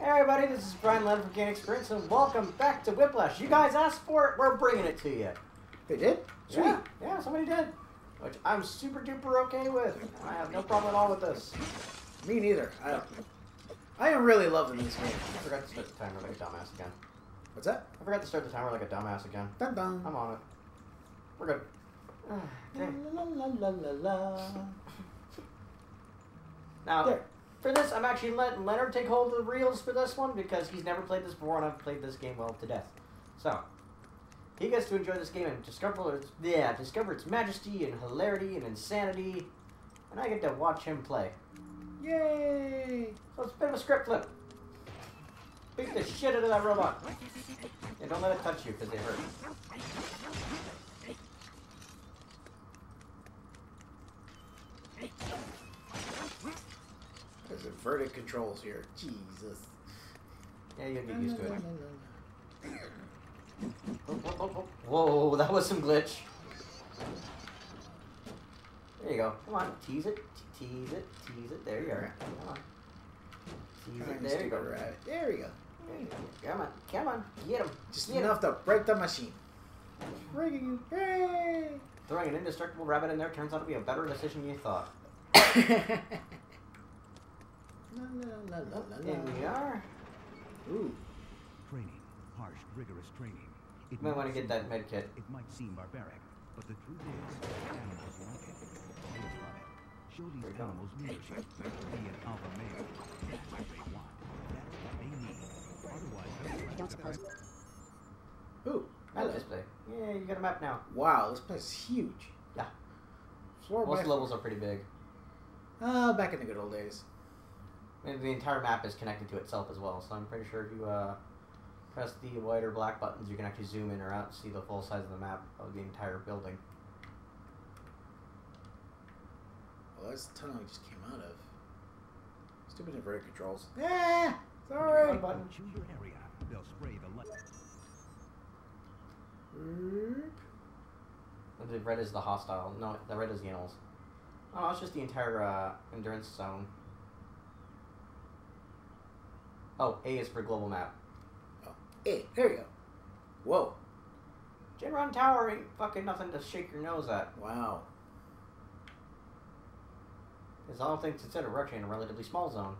Hey everybody, this is Brian Leonard from Gaining Experience, and welcome back to Whiplash. You guys asked for it, we're bringing it to you. They did? Sweet. Yeah, yeah, somebody did. Which I'm super duper okay with. I have no problem at all with this. Me neither. I don't. I am really loving this game. I forgot to start the timer like a dumbass again. What's that? I forgot to start the timer like a dumbass again. Dun dun. I'm on it. We're good. Ah, okay. La la la la la. Now, There. For this, I'm actually letting Leonard take hold of the reels for this one because he's never played this before and I've played this game well to death. So, he gets to enjoy this game and discover its yeah, discover its majesty and hilarity and insanity, and I get to watch him play. Yay! So it's a bit of a script flip. Beat the shit out of that robot. And don't let it touch you because they hurt. There's inverted controls here. Jesus. Yeah, you'll get used to it. Oh, oh, oh. Whoa, that was some glitch. There you go. Come on, tease it, te- tease it, tease it. There you are. Come on. Tease it. There you go. Right. There we go. Come on, come on, get him. Just Get him. enough to break the machine. Breaking you. Hey! Throwing an indestructible rabbit in there turns out to be a better decision than you thought. la, la, la, la, la, Here we are. Ooh. Training, harsh, rigorous training. It You might want to get that med kit. It might seem barbaric, but the truth is, animals like it. Learn from it. Show these you go. animals leadership. Be an alpha male. That's what they want. That's what they need. Otherwise, they'll Don't suppose. Ooh. Map Hello. display. Yeah, you got a map now. Wow, this place is huge. Yeah. Swore Most levels are pretty big. Oh, back in the good old days. And the entire map is connected to itself as well, so I'm pretty sure if you uh, press the white or black buttons, you can actually zoom in or out and see the full size of the map of the entire building. Well, that's the tunnel we just came out of. Stupid inverted controls. Yeah, Sorry! One button. choose your area. They'll spray the light. Erp. And The red is the hostile. No, the red is the animals. Oh, it's just the entire uh, endurance zone. Oh, A is for global map. Oh, A. there you go. Whoa. Genron Tower ain't fucking nothing to shake your nose at. Wow. Because all things considered, we're actually in a relatively small zone.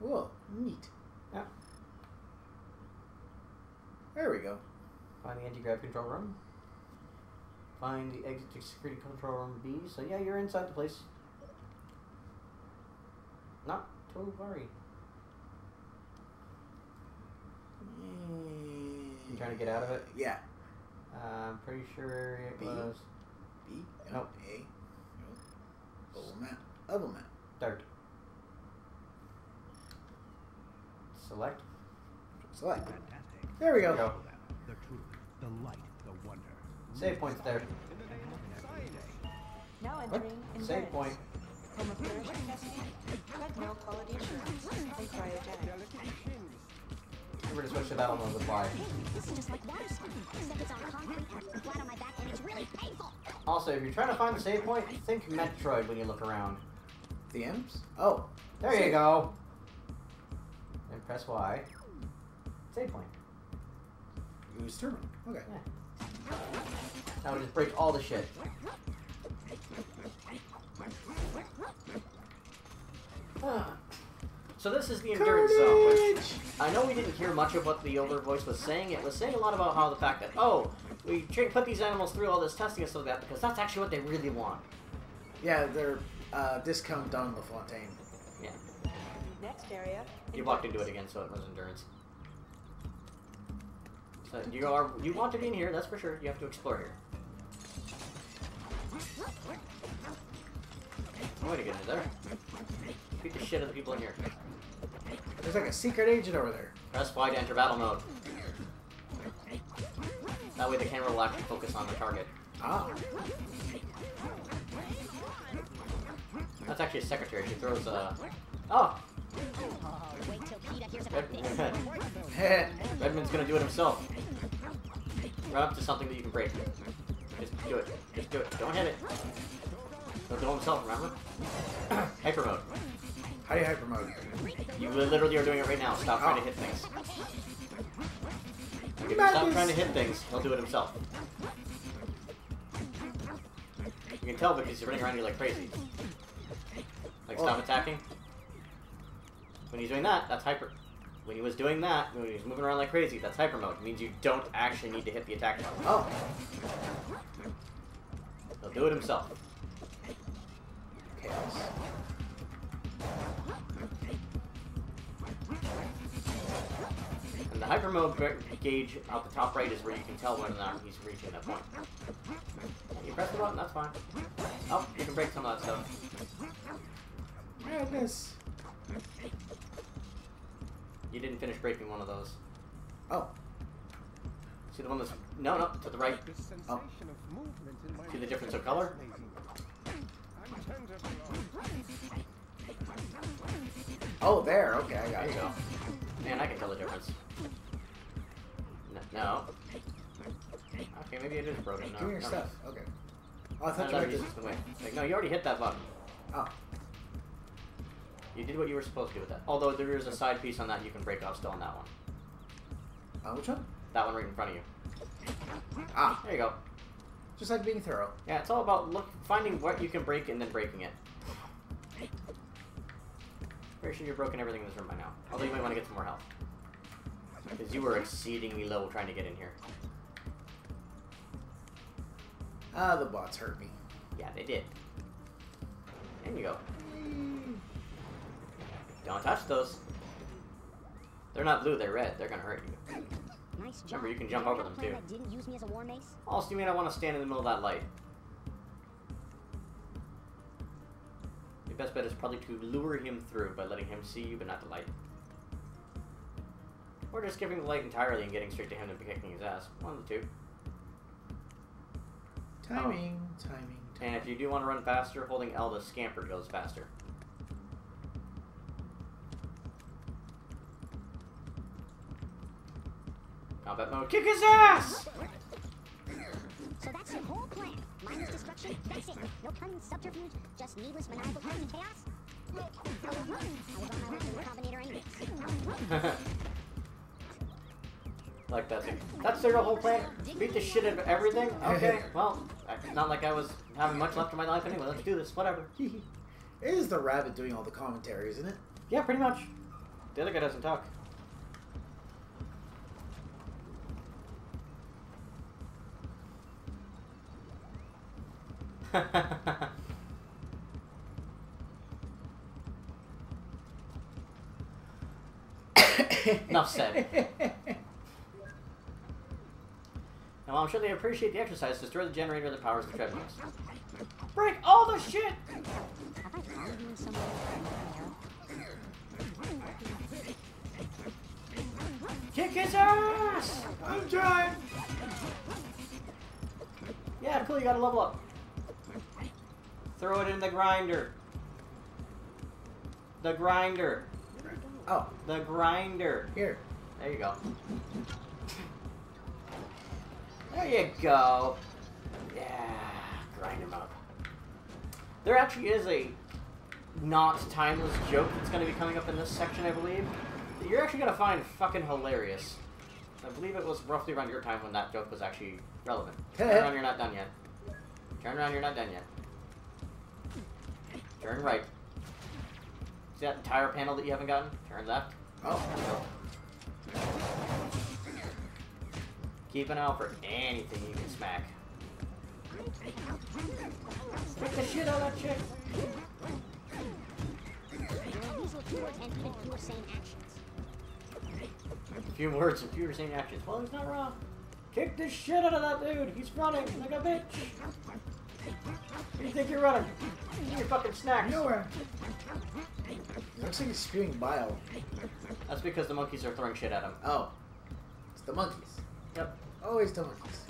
Whoa. Neat. Yeah. There we go. Find the anti-grav control room. Find the exit to security control room B. So yeah, you're inside the place. Not too worried. You trying to get out of it? Yeah. Uh, I'm pretty sure it B? was B. Nope. A. Nope. Level map. Level map. start. Select. Select. Fantastic. There we go. we go. The truth, the light, the wonder. Save points there. Now entering Save point. Nourishment testing, treadmill quality assurance, and cryogenics. We're gonna switch to battle mode with Y. This is just skiing, except it's on concrete, I'm flat on my back, and it's really painful. Also, if you're trying to find the save point, think Metroid when you look around. The M's? Oh. There you go. And press Y. Save point. Use terminal. Okay. Now we just break all the shit. So this is the endurance zone, which I know we didn't hear much of what the older voice was saying. It was saying a lot about how the fact that oh, we put these animals through all this testing and stuff like that because that's actually what they really want. Yeah, they're uh, discount Don LaFontaine. Yeah. Next area. You walked into it again, so it was endurance. So you are you want to be in here, that's for sure. You have to explore here. Wait a minute, there. Beat the shit out of the people in here. There's like a secret agent over there. Press Y to enter battle mode. That way the camera will actually focus on the target. Ah. That's actually a secretary. She throws a. Oh! Wait till PETA hears about this. Red- Redmond's gonna do it himself. Run up to something that you can break. Just do it. Just do it. Don't hit it. He'll do it himself, remember? Hyper mode. How do you hyper mode? You literally are doing it right now. Stop trying to Oh. hit things. If you stop trying to hit things, he'll do it himself. You can tell because he's running around you like crazy. Like, stop Oh. attacking. When he's doing that, that's hyper. When he was doing that, when he was moving around like crazy, that's hyper mode. It means you don't actually need to hit the attack button. Oh. He'll do it himself. And the hyper mode gauge out the top right is where you can tell whether or not he's reaching that point. You press the button, that's fine. Oh, you can break some of that stuff. Madness. You didn't finish breaking one of those. Oh. See the one that's no, no, to the right. Oh. of movement in my See the difference of color? I'm tentatively on. Oh, there. Okay, I got you you. go. Man, I can tell the difference. No. no. Okay, maybe it is broken. No, Give me your no. stuff. Okay. Oh, I thought meant you to. just wait. Like, no, you already hit that button. Oh. You did what you were supposed to do with that. Although there is a side piece on that you can break off still on that one. Uh, which one? That one right in front of you. Ah, There you go. just like being thorough. Yeah, it's all about look finding what you can break and then breaking it. Pretty sure you've broken everything in this room by now. Although you might want to get some more health. Because you were exceedingly low trying to get in here. Ah, the bots hurt me. Yeah, they did. There you go. Don't touch those. They're not blue, they're red. They're gonna hurt you. Nice job. Remember, you can jump over them, too. that didn't use me as a war mace? Also, you may not want to stand in the middle of that light. Your best bet is probably to lure him through by letting him see you, but not the light. Or just giving the light entirely and getting straight to him and kicking his ass. One of the two. Timing, timing, And if you do want to run faster, holding L to scamper goes faster. Combat mode, kick his ass! So that's your whole plan. Mindless destruction, that's it. No cunning subterfuge, just needless maniacal crazy chaos? I was on my way to the Combinator anyways. like that's it. That's their whole plan. Beat the shit out of everything. Okay, well, not like I was having much left of my life anyway. Let's do this. Whatever. It is the rabbit doing all the commentary, isn't it? yeah, pretty much. The other guy doesn't talk. Enough said. Now, I'm sure they appreciate the exercise. Destroy the generator that powers the treadmills. Break all the shit! Have I found you in some way? Kick his ass! I'm trying. Yeah, cool, you gotta level up. Throw it in the grinder. The grinder. Oh, The grinder. here. There you go. There you go. Yeah, grind him up. There actually is a not timeless joke that's going to be coming up in this section, I believe. that You're actually going to find fucking hilarious. I believe it was roughly around your time when that joke was actually relevant. Turn around, you're not done yet. Turn around, you're not done yet. Turn right. See that entire panel that you haven't gotten? Turn left. Oh, Keep an eye out for anything you can smack. Kick the shit out of that chick. These were fewer and even fewer sane actions. Few words and fewer same actions. Well, he's not wrong. Kick the shit out of that dude. He's running like a bitch. Where do you think you're running? Eat your fucking snacks. nowhere. Looks like he's spewing bile. That's because the monkeys are throwing shit at him. Oh, it's the monkeys. Yep. Always the monkeys.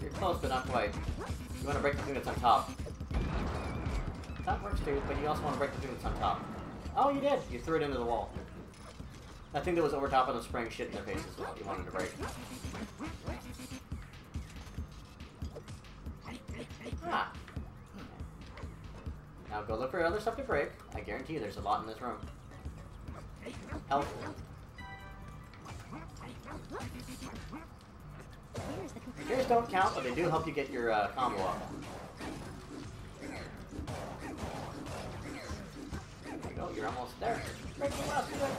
You're close, but not quite. You want to break the thing that's on top. That works too, but you also want to break the thing that's on top. Oh, you did. You threw it into the wall. That thing that was over top of the spring shit in their faces what you wanted to break. Ah. Now go look for other stuff to break. I guarantee you there's a lot in this room. Health. Here's the complete. Gears don't count, but they do help you get your uh, combo up. There you go, you're almost there. Break the last of them.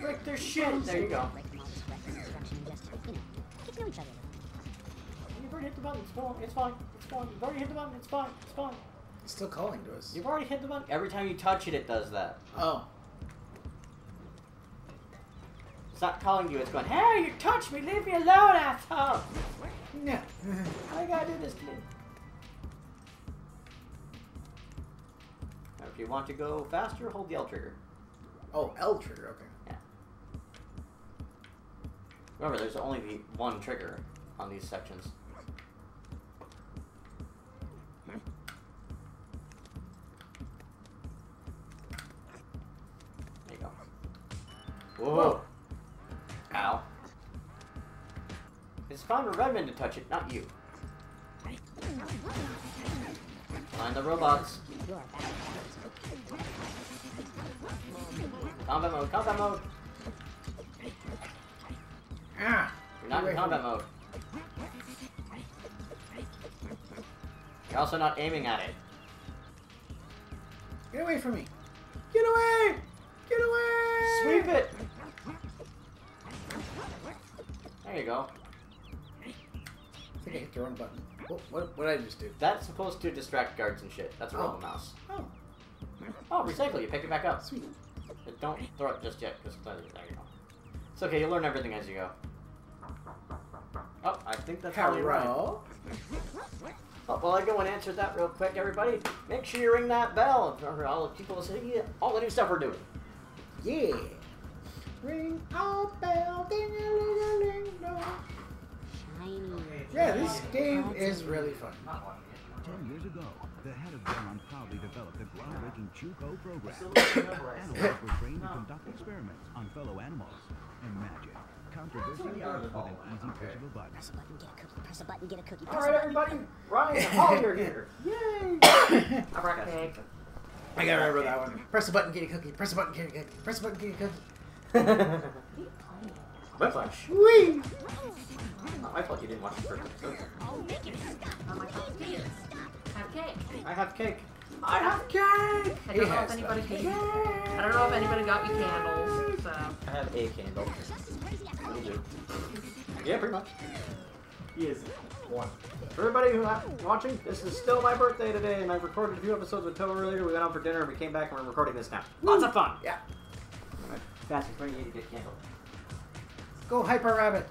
Break their shit. There you go. Break them all this weapons destruction and just, you know, get to know each other. a little. You've already hit the button. It's fine. It's fine. It's fine. You've already hit the button. It's fine. It's fine. It's still calling to us. You've already hit the button. Every time you touch it, it does that. Oh. It's not calling you. It's going, hey, you touched me. Leave me alone, asshole. No. I gotta do this, kid. Now, if you want to go faster, hold the L trigger. oh, L trigger. Okay. Remember, there's only the one trigger on these sections. There you go. Whoa! Ow. It's fine for Redmond to touch it, not you. Find the robots. Combat mode, combat mode. Ah. You're not in combat mode. You're also not aiming at it. Get away from me. Get away. Get away. Sweep it! There you go. I think I hit the wrong button. What, what, what did I just do? That's supposed to distract guards and shit. That's a Oh. mouse. Oh, Oh, recycle. You pick it back up. sweet. But don't throw it just yet, because there you go. It's okay. You'll learn everything as you go. Oh, I think that's probably right. Hello. Oh, well, I go and answer that real quick, everybody. Make sure you ring that bell for all the people see all the new stuff we're doing. Yeah. Ring a bell, ding a ling a ling dong. Shiny. Yeah, this game is really fun. Ten years ago, the head of Genron proudly developed the groundbreaking Chuko program. Animals were trained to conduct experiments on fellow animals. Imagine controversy with an easy push of a button. Press a button, get a cookie. Press a button, get a cookie. All Press right, a button. everybody. Ryan and Holly are here. Yay! I brought cake. I gotta remember that one. Press a button, get a cookie. Press a button, get a cookie. Press a button, get a cookie. Whiplash. Whee! Not my fault you didn't watch the first episode. on my cup of. Have cake. I have cake. I have cake. I He don't know if anybody stuff. can. I don't know if anybody got you candles. So I have a candle. Will do. Yeah, pretty much. He is one. For everybody who's watching, this is still my birthday today, and I recorded a few episodes with Toe earlier. We went out for dinner, and we came back, and we're recording this now. Lots of fun. Yeah. Fastest way to get candle. Go Hyper Rabbit.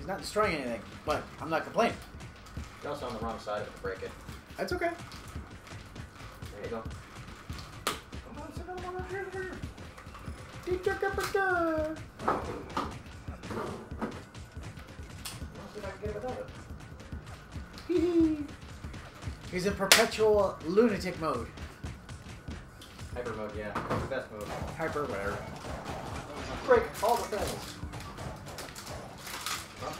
He's not destroying anything, but I'm not complaining. You're also on the wrong side of it to break it. That's okay. There you go. Teacher Caprica. Let's see if I can get it without it. He's in perpetual lunatic mode. Hyper mode, yeah. That's the best mode. Hyper, whatever. Break all the things.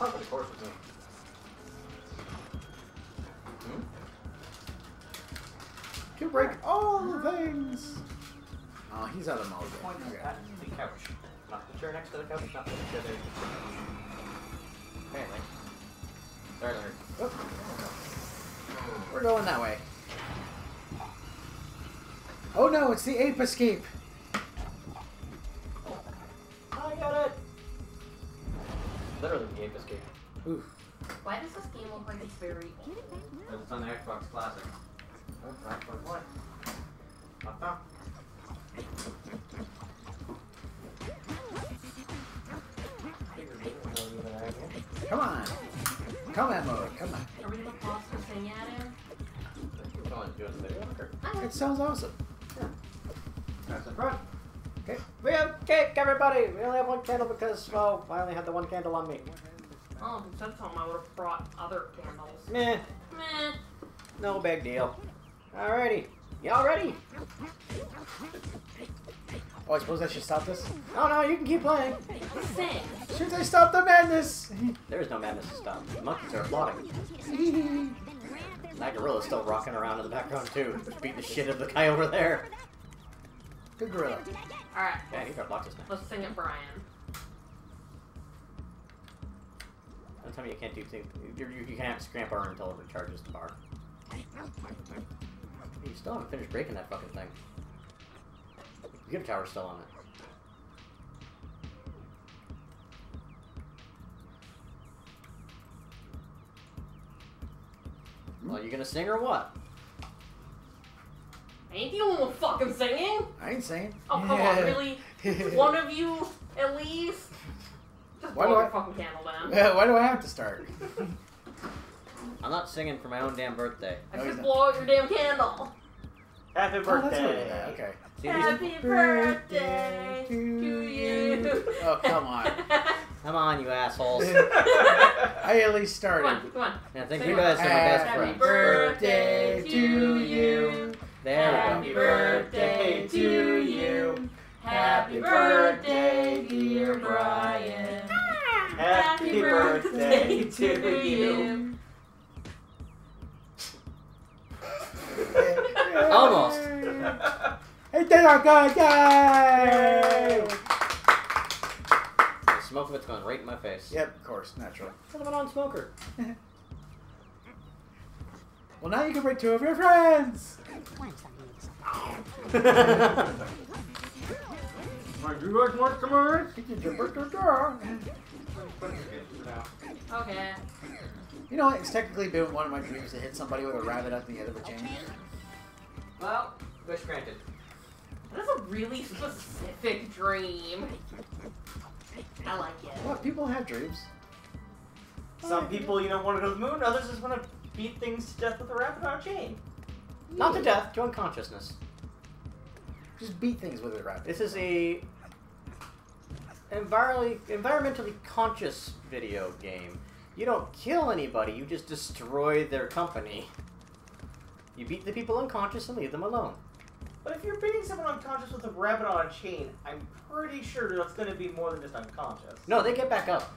I'm part of the course with me. Hmm? To break all the things. Oh, he's out of mode. Point Okay. at the couch. Not the chair next to the couch, not the chair there. Apparently. Sorry, Leonard. Oop. We're going that way. Oh no, it's the ape escape. Literally the ape escape. Oof. why does this game look like it's very old? Because it's on the Xbox Classic. Oh, Xbox One. Uh-huh. Come on. Combat mode. Come on. Are we gonna pause to sing at him? It sounds awesome. Cake, everybody! We only have one candle because, well, I only had the one candle on me. Oh, if you said something, I would have brought other candles. Meh, Meh. no big deal. Alrighty. Y'all ready? Oh, I suppose I should stop this? Oh no, you can keep playing. Sing. Should I stop the madness? There is no madness to stop. The monkeys are applauding. Then ran up their That gorilla's still rocking around in the background too, beating the shit out of the guy over there. Good gorilla. Alright, Yeah, he got blocked us now. let's sing it, Brian. Don't tell me you can't do things. You, you, you can't scramp bar until it recharges the bar. You still haven't finished breaking that fucking thing. The gift tower's still on it. Well, you gonna sing or what? Ain't the only one fucking singing? I ain't singing. Oh, come on, really? One of you, at least? Just Why blow do your I- fucking candle down. Yeah, Why do I have to start? I'm not singing for my own damn birthday. I No, just not. blow out your damn candle. Happy Oh, that's what it is. Okay. Happy birthday to you. Oh, come on. Come on, you assholes. I at least Come on, started. come on. Yeah, thank Sing you it. guys are my best Happy friends. birthday to you. There Happy we go. birthday to you. Happy birthday, dear Brian. Happy birthday to you. Almost. Hey, did our good Yay! The smoke of it's going right in my face. Yep, of course, natural. I'm a non-smoker. Well, now you can bring two of your friends. Why I'm starting to make this up. you guys want some Okay. You know, it's technically been one of my dreams to hit somebody with a rabbit at the end of a chain. Well, wish granted. That's a really specific dream. I like it. What? People have dreams. Some people, you know, want to go to the moon. Others just want to beat things to death with a rabbit on a chain. Not to death, to unconsciousness. Just beat things with a rabbit. This is a envirally, environmentally conscious video game. You don't kill anybody, you just destroy their company. You beat the people unconscious and leave them alone. But if you're beating someone unconscious with a rabbit on a chain, I'm pretty sure that's going to be more than just unconscious. No, they get back up.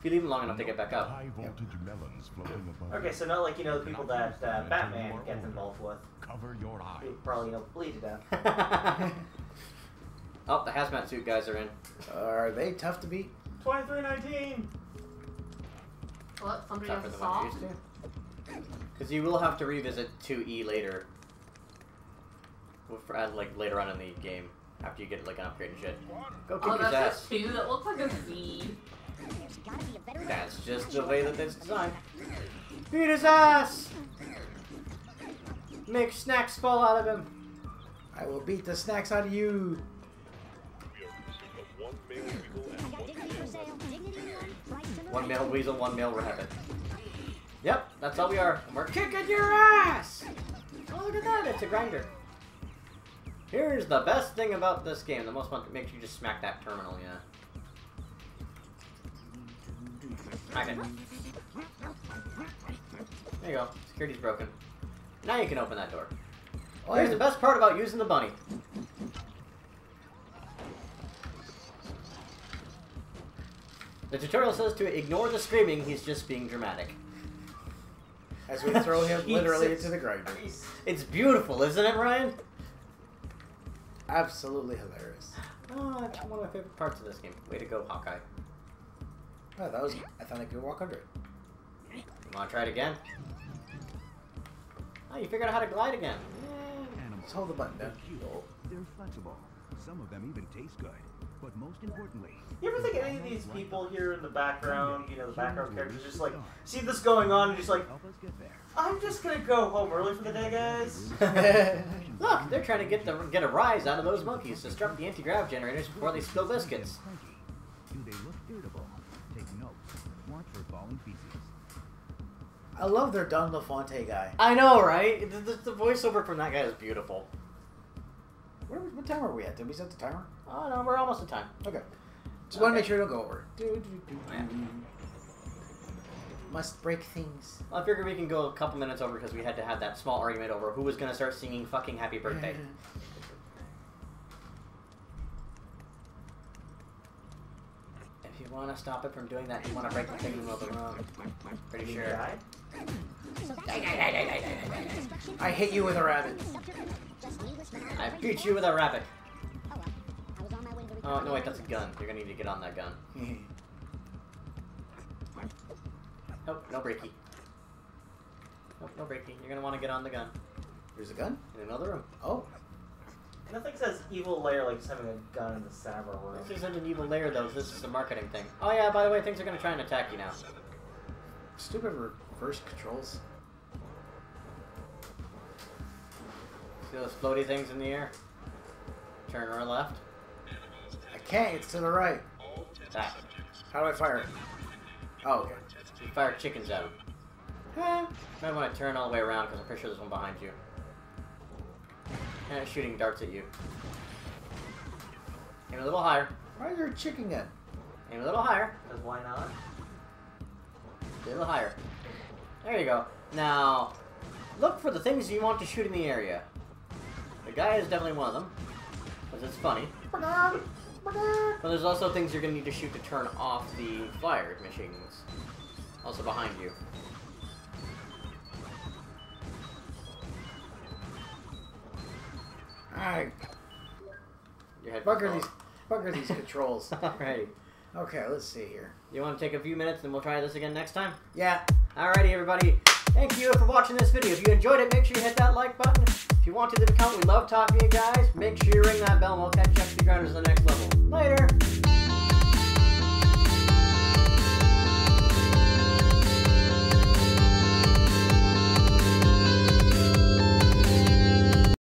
If you leave them long enough, they get back up. High voltage melons floating above. Okay, so not like you know the people that uh, Batman gets involved with. Cover your eyes. They probably you know bleed to death. oh, the hazmat suit guys are in. Are they tough to beat? Twenty-three nineteen. What? Somebody Except has a saw? you used to. Because you will have to revisit 2E later. For, uh, like later on in the game. After you get like an upgrade and shit. Go kick Oh, his that's ass. just two? That looks like a Z. There's gotta be a better way. That's just the way that it's designed. Beat his ass! Make snacks fall out of him. I will beat the snacks out of you. I got dignity for sale. Dignity right to the One male weasel, one male rabbit. Yep, that's all we are. And we're kicking your ass! Oh, look at that, it's a grinder. Here's the best thing about this game. The most one that makes you just smack that terminal, yeah. Smack it. There you go. Security's broken. Now you can open that door. Oh, Here's the best part about using the bunny. The tutorial says to ignore the screaming, he's just being dramatic. As we throw him literally into the grinder. It's beautiful, isn't it, Ryan? Absolutely hilarious. Oh, one of my favorite parts of this game. Way to go, Hawkeye. Oh, that was. I thought I could walk under it. You wanna try it again? Oh, you figured out how to glide again. Animals Just hold the button down. are cute. They're flexible. Some of them even taste good. But most importantly, You ever think any of these people here in the background, you know, the background characters, just like see this going on and just like, help us get there. I'm just gonna go home early for the day, guys. Look, they're trying to get the get a rise out of those monkeys. Disrupt the anti-grav generators before they spill biscuits. I love their Don LaFonte guy. I know, right? The, the, the voiceover from that guy is beautiful. Where, what time are we at? Did we set the timer? Oh no, we're almost at time. Okay. Just want to make sure we don't go over. Do, do, do, Yeah. Must break things. I figure we can go a couple minutes over because we had to have that small argument over who was gonna start singing fucking Happy Birthday. If you want to stop it from doing that, you want to break the thing in the middle of the room. Pretty sure. Die? So that's your whole destruction. I hit you with a rabbit. Punish subterfuge. Just needless maniacal I beat you with a rabbit. Oh well. I was on my way to the Oh, no, wait, that's a gun. You're gonna need to get on that gun. Oh, no breaky. Nope, no breaky. You're gonna want to get on the gun. There's a gun? In another room. Oh. Nothing says evil layer like just having a gun in the center of a room. This isn't an evil layer, though. This is a marketing thing. Oh, yeah, by the way, things are gonna try and attack you now. Stupid reverse controls. See those floaty things in the air? Turn or left. I can't, it's to the right. That. How do I fire it? Oh, okay. You fire chickens at him. Eh, might want to turn all the way around because I'm pretty sure there's one behind you. And it's shooting darts at you. Aim a little higher. Why is there a chicken gun? Aim a little higher. Because why not? A little higher. There you go. Now, look for the things you want to shoot in the area. The guy is definitely one of them. Because it's funny. But there's also things you're going to need to shoot to turn off the fire machines. Also behind you. Alright, bugger these, bugger these controls. Alrighty. Okay, let's see here. You want to take a few minutes and we'll try this again next time? Yeah, Alrighty, everybody. Thank you for watching this video. If you enjoyed it, make sure you hit that like button. If you want to comment, we love talking to you guys. Make sure you ring that bell and we'll catch you up to the grounders the next level. Later!